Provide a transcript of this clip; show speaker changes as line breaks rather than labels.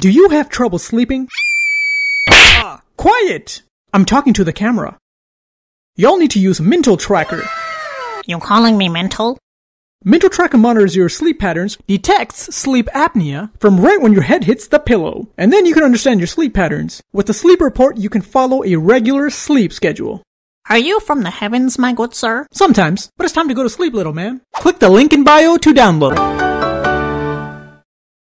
Do you have trouble sleeping? Ah, quiet! I'm talking to the camera. Y'all need to use Mental Tracker.
You calling me mental?
Mental Tracker monitors your sleep patterns, detects sleep apnea from right when your head hits the pillow, and then you can understand your sleep patterns. With the Sleep Report, you can follow a regular sleep schedule.
Are you from the heavens, my good sir?
Sometimes, but it's time to go to sleep, little man. Click the link in bio to download.